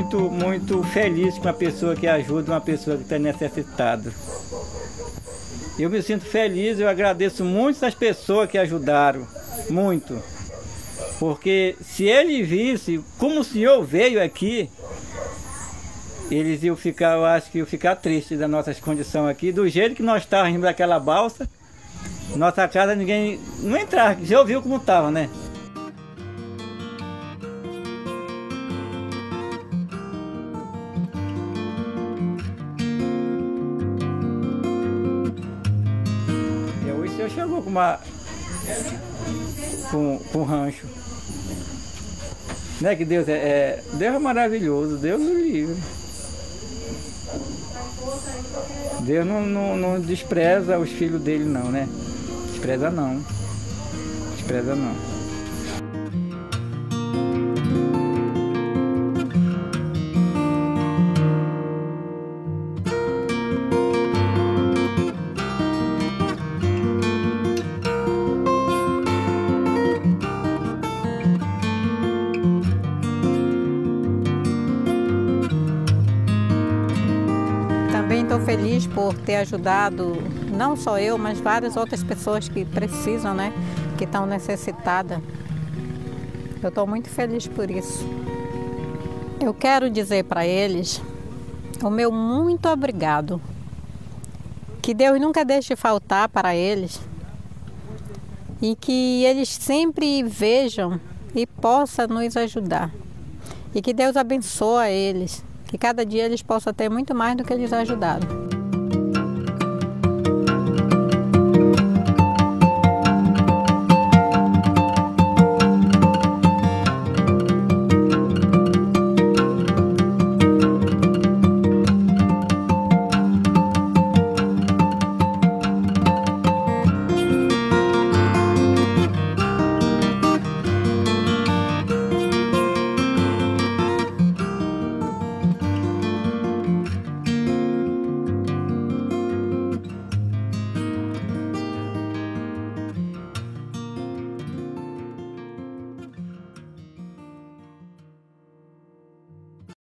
muito, muito, feliz com uma pessoa que ajuda uma pessoa que está necessitada. Eu me sinto feliz, eu agradeço muito as pessoas que ajudaram, muito. Porque se ele visse como o senhor veio aqui, eles iam ficar, eu acho que iam ficar tristes das nossas condições aqui, do jeito que nós estávamos naquela balsa, nossa casa ninguém não entrava, já ouviu como estava, né? Senhor chegou com uma com, com um rancho. Né que Deus é, é Deus é maravilhoso, Deus o livre. Deus não, não, não despreza os filhos dele não, né? Despreza não. Despreza não. Também estou feliz por ter ajudado, não só eu, mas várias outras pessoas que precisam, né? Que estão necessitadas. Eu estou muito feliz por isso. Eu quero dizer para eles o meu muito obrigado. Que Deus nunca deixe faltar para eles e que eles sempre vejam e possa nos ajudar. E que Deus abençoe eles, que cada dia eles possam ter muito mais do que eles ajudaram.